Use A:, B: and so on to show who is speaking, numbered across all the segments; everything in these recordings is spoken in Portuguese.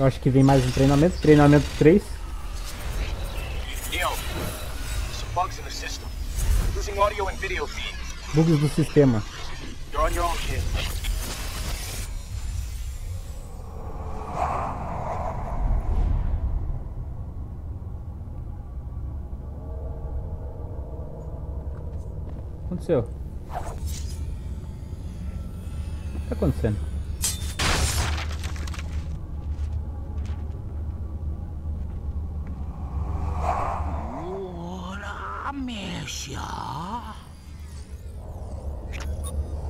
A: Eu acho que vem mais um treinamento. Treinamento 3.
B: Neo, some bugs
A: do sistema. Aconteceu? O que tá acontecendo?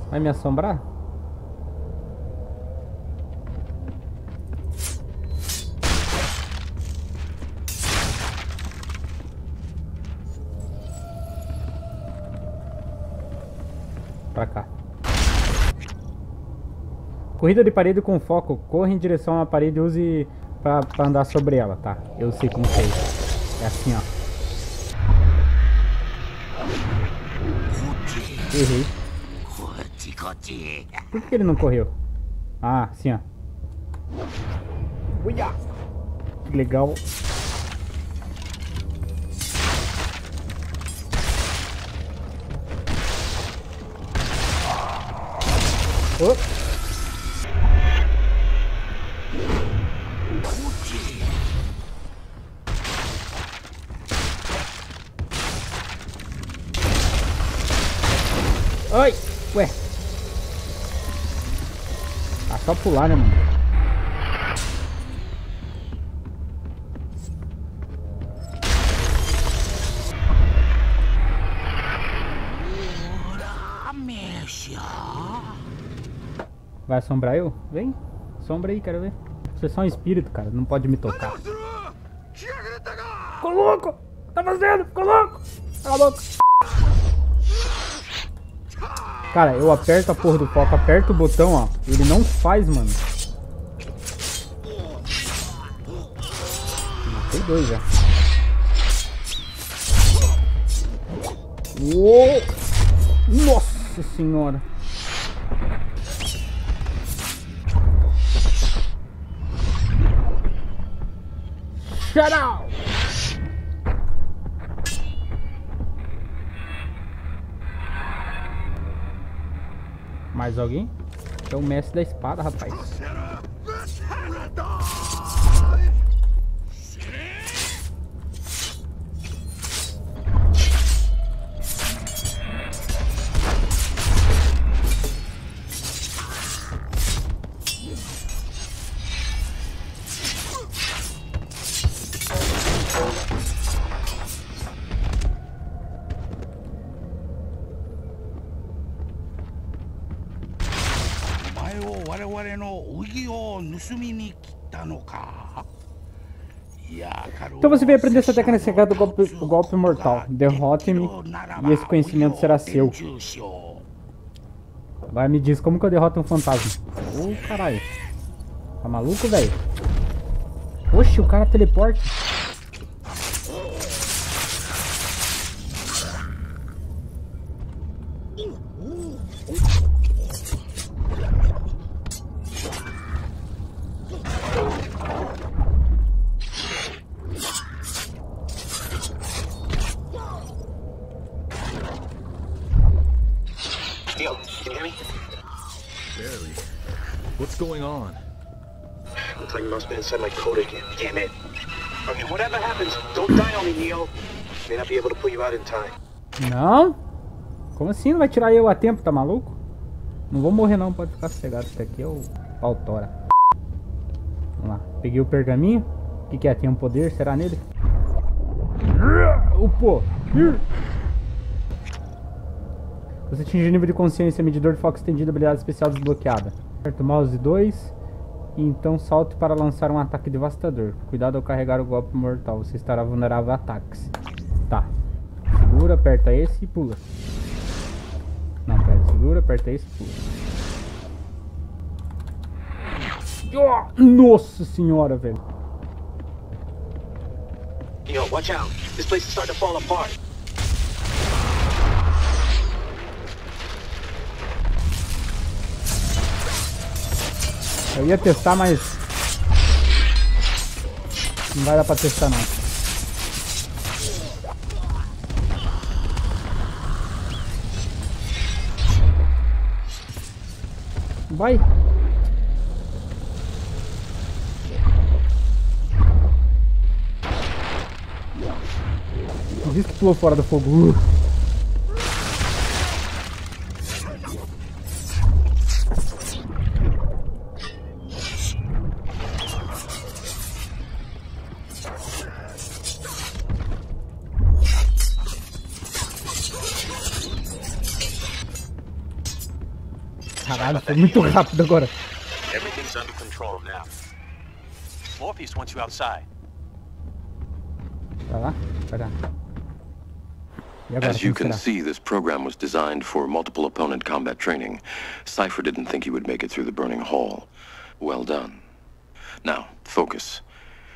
A: Vai me assombrar? Pra cá. Corrida de parede com foco. Corra em direção à parede e use pra, pra andar sobre ela, tá? Eu sei como fez. É assim, ó. Errei. Por que ele não correu? Ah, sim, ó. Uia! Que legal. Oh. Só pular, né, mano? Vai assombrar eu? Vem. Sombra aí, quero ver. Você é só um espírito, cara. Não pode me tocar. Ficou louco! Tá fazendo? Ficou louco! Tá louco! Cara, eu aperto a porra do foco, aperto o botão, ó. Ele não faz, mano. Matei dois já. Uou! Nossa senhora! Shut up! Mais alguém? É o mestre da espada, rapaz. Então você veio aprender essa técnica secreta do golpe, o golpe mortal. Derrote-me e esse conhecimento será seu. Vai me diz como que eu derroto um fantasma. Ô oh, caralho. Tá maluco, velho? Oxe, o cara teleporta.
B: Looks like you must have been inside my code again. Damn it. Okay, whatever happens, don't die on me, Neo. May not be able to put you out in time.
A: Não? Como assim? Não vai tirar eu a tempo, tá maluco? Não vou morrer não, pode ficar sossegado. Isso aqui é o Pautora. Vamos lá. Peguei o pergaminho. O que, que é? Tem um poder? Será nele? Upô! Você atinge o nível de consciência, medidor de foco estendido, habilidade especial desbloqueada. Aperta o mouse 2 e então salte para lançar um ataque devastador. Cuidado ao carregar o golpe mortal, você estará vulnerável a ataques. Tá. Segura, aperta esse e pula. Não, pera, segura, aperta esse e pula. Nossa senhora, velho.
B: Neo, watch out. This place is starting to fall apart.
A: Eu ia testar, mas Não vai dar pra testar não. Vai. Diz que pulou fora do fogo. Uh. Caralho, foi muito rápido agora.
C: Everything's under control now. Morpheus wants you outside.
A: Vai lá? Vai lá.
D: As you can see, this program was designed for multiple opponent combat training. Cypher didn't think he would make it through the burning hall. Well done. Now, focus.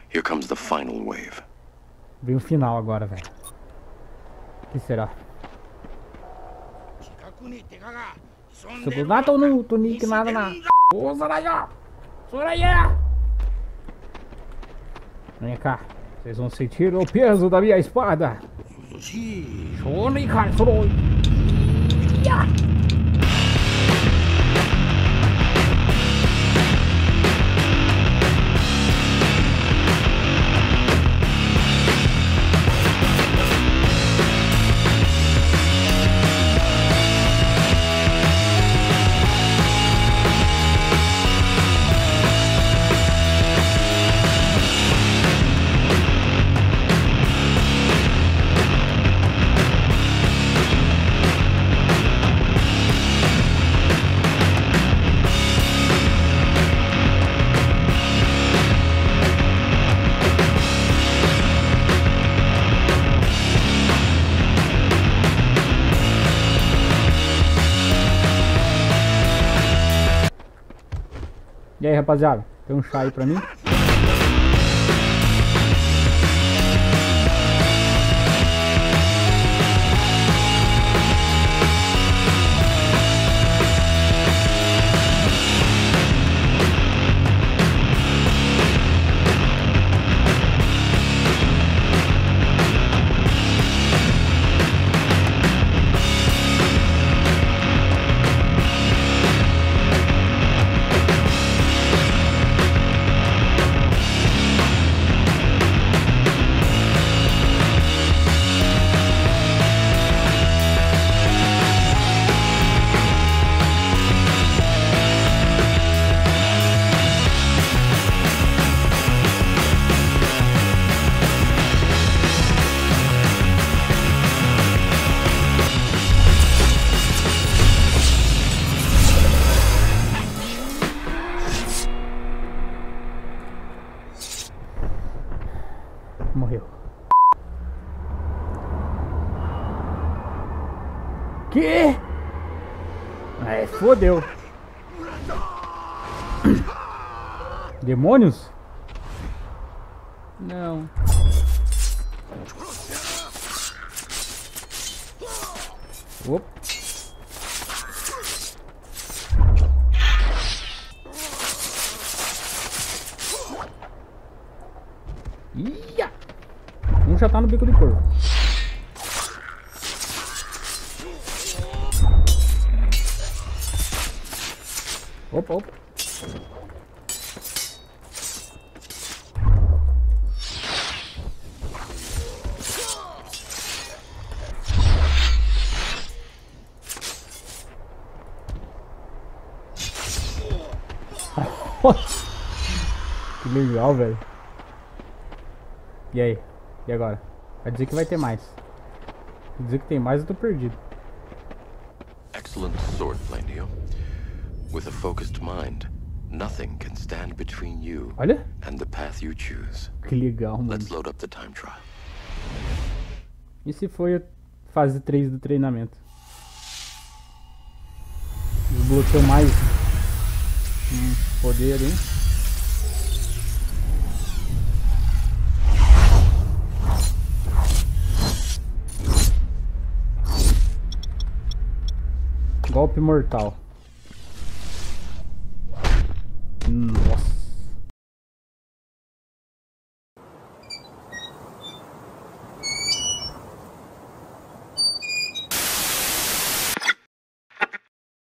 D: Here comes the final wave.
A: Vem o final agora, velho. O que será? Subunato no tunique nada na. Ô, Soraya! Soraya! Vem cá. Vocês vão sentir o peso da minha espada. Shoni Katsuroi. E aí, rapaziada? Tem um chá aí pra mim? Morreu. Que? É, fodeu. Demônios? Não. Opa. Ia! Um já tá no bico do corvo. Opa, opa. que legal, velho. E aí? E agora? Vai dizer que vai ter mais. Vai dizer que tem mais, eu tô perdido.
D: Excellent swordplay, Neo. With a focused mind, nothing can stand between you
A: Olha,
D: and the path you choose.
A: que legal, mano.
D: Let's load up the time trial.
A: E se foi a fase 3 do treinamento? Desbloqueou mais um poder ali. Golpe mortal.